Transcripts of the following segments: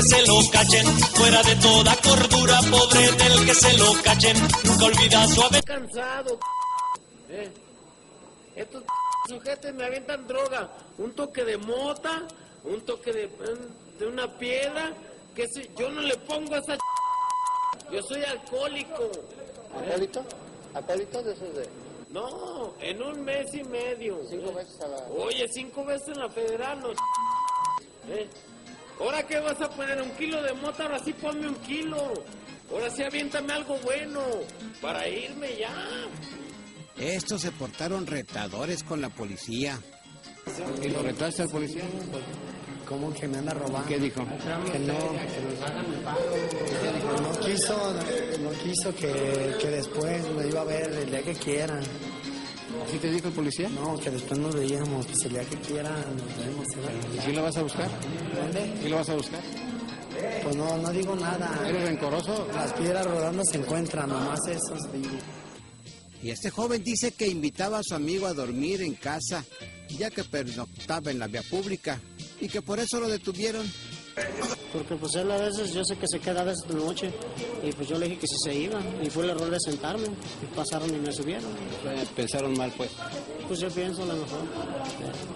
que se lo cachen. Fuera de toda cordura, pobre del que se lo cachen. Nunca olvida suave. cansado. Eh, estos sujetos me avientan droga. Un toque de mota, un toque de, de una piedra. Que si yo no le pongo esa. Yo soy alcohólico. ¿Acólito? ¿Acólito de esos de No, en un mes y medio. cinco veces a la... Oye, cinco veces en la federal, no. Eh, ¿Ahora qué vas a poner? ¿Un kilo de mota? Ahora sí ponme un kilo. Ahora sí aviéntame algo bueno. Para irme ya. Estos se portaron retadores con la policía. ¿Y lo retaste al policía? ¿Cómo que me anda robando? ¿Qué dijo? Que no, que no quiso, no quiso que, que después me iba a ver el día que quiera. ¿Así te dijo el policía? No, que después nos veíamos, pues el día que quiera nos vemos. ¿sí? ¿Y si lo vas a buscar? ¿Dónde? ¿Sí lo vas a buscar? Pues no, no digo nada. ¿Eres rencoroso? Las piedras rodando se encuentran, nomás eso digo. Y este joven dice que invitaba a su amigo a dormir en casa, ya que pernoctaba en la vía pública y que por eso lo detuvieron. Porque pues él a veces, yo sé que se queda a veces de noche y pues yo le dije que si se iba y fue el error de sentarme y pasaron y me subieron. Pensaron mal, pues. Pues yo pienso a lo mejor,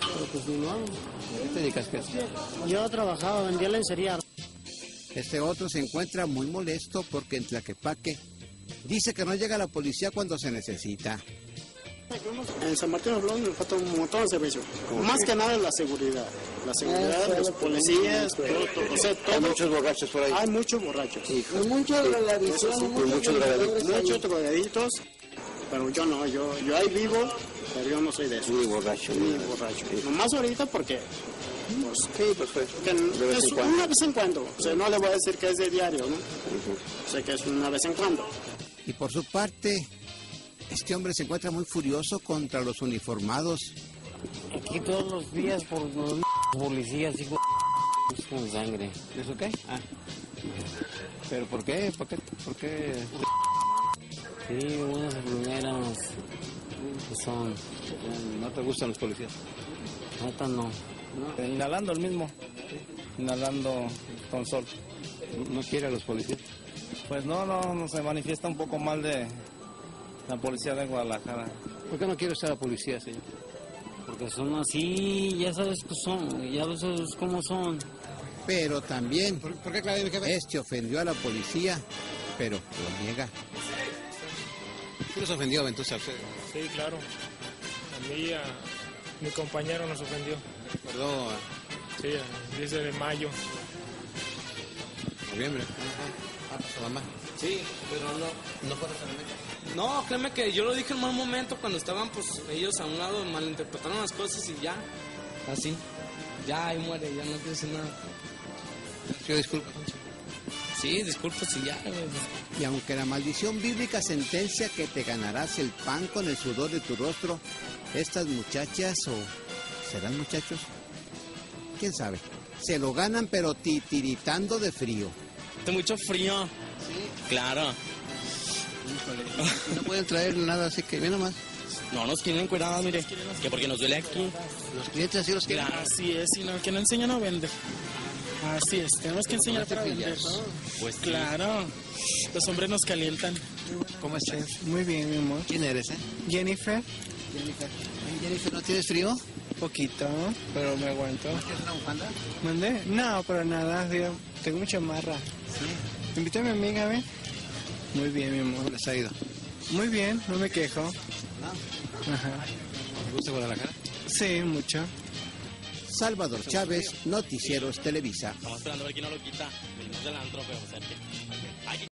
pero pues ni modo. ¿Qué te dedicas? ¿Qué? Yo trabajaba, vendía lencería. Este otro se encuentra muy molesto porque en Tlaquepaque dice que no llega la policía cuando se necesita. En San Martín de los me falta un montón de servicio. Más que nada la seguridad. La seguridad, los policías, todo, todo, o sea, todo. Hay muchos borrachos por ahí. Hay muchos borrachos. Mucho drogadicción, Eso sí, muchos drogadictos. Muchos drogaditos, pero yo no, yo, yo ahí vivo, pero yo no soy de eso. Muy borracho. Ni borracho. Nomás ahorita porque, pues, Sí, pues fue. que De vez es en cuando. una vez en cuando. O sea, no le voy a decir que es de diario, ¿no? O sea, que es una vez en cuando. Y por su parte, este hombre se encuentra muy furioso contra los uniformados. Aquí todos los días por los policías, hijo con sangre. ¿Eso qué? Ah. ¿Pero por qué? ¿Por qué? ¿Por qué? Sí, unas primeras que son, ¿No te gustan los policías? ahorita no. Inhalando el mismo, inhalando con sol. ¿No quiere a los policías? Pues no, no, no se manifiesta un poco mal de la policía de Guadalajara. ¿Por qué no quiere estar a la policía, señor? Porque son así, ya sabes que son, ya sabes cómo son. Pero también este ofendió a la policía, pero lo niega. ¿Qué los ofendió entonces a? Sí, claro. A mí, a mi compañero nos ofendió. Recordó a Sí, el 10 de mayo. noviembre. Ah, pues a mamá. Sí, pero no, no fue realmente. No, créeme que yo lo dije en mal momento cuando estaban pues ellos a un lado malinterpretaron las cosas y ya, así, ya ahí muere, ya no quiero decir nada. Yo disculpa. Sí, disculpa si ya, güey. Y aunque la maldición bíblica sentencia que te ganarás el pan con el sudor de tu rostro, estas muchachas o serán muchachos, quién sabe, se lo ganan pero titiritando de frío. Hace mucho frío. Claro. No pueden traer nada, así que ve nomás. No nos quieren encueradas, mire, que porque nos duele aquí. Los clientes así los quieren. Así es, y no, que no enseña no vende. Así es, tenemos que enseñar para vender. Pues sí. Claro, los hombres nos calientan. ¿Cómo estás? Muy bien, mi amor. ¿Quién eres, eh? Jennifer, Jennifer. Jennifer, ¿no tienes frío? poquito, pero me aguanto. ¿Quieres una bufanda? ¿Mandé? No, para nada, tío. Tengo mucha marra. Sí. Invita a mi amiga, ¿ve? Muy bien, mi amor. ¿Cómo les ha ido? Muy bien, no me quejo. Ajá. ¿Te gusta Guadalajara? Sí, mucho. Salvador Chávez, Noticieros Televisa. Estamos esperando a ver quién no lo quita. Venimos del antro, pero que...